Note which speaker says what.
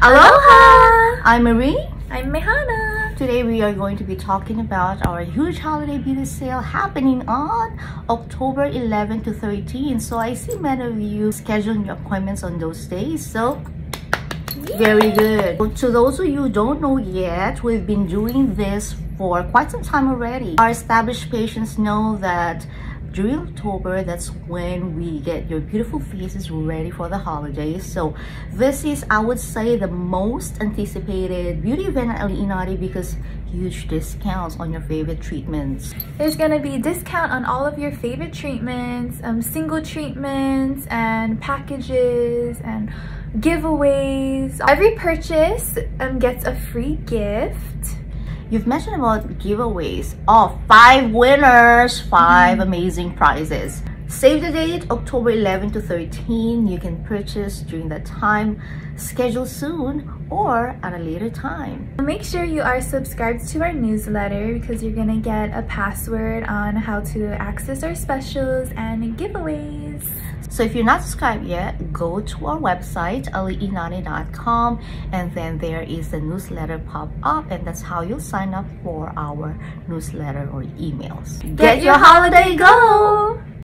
Speaker 1: Aloha!
Speaker 2: I'm Marie.
Speaker 1: I'm Mehana.
Speaker 2: Today we are going to be talking about our huge holiday beauty sale happening on October 11 to 13. So I see many of you scheduling your appointments on those days. So very good. To those of you who don't know yet, we've been doing this for quite some time already. Our established patients know that during October, that's when we get your beautiful faces ready for the holidays. So this is, I would say, the most anticipated beauty event at Alii Nani because huge discounts on your favorite treatments.
Speaker 1: There's gonna be discount on all of your favorite treatments, um, single treatments and packages and giveaways. Every purchase um, gets a free gift.
Speaker 2: You've mentioned about giveaways. of Oh, five winners, 5 mm. amazing prizes. Save the date, October 11 to 13. You can purchase during that time, schedule soon, or at a later time.
Speaker 1: Make sure you are subscribed to our newsletter because you're gonna get a password on how to access our specials and giveaways.
Speaker 2: So if you're not subscribed yet, go to our website, aliinani.com, and then there is the newsletter pop up, and that's how you'll sign up for our newsletter or emails.
Speaker 1: Get, Get your holiday go!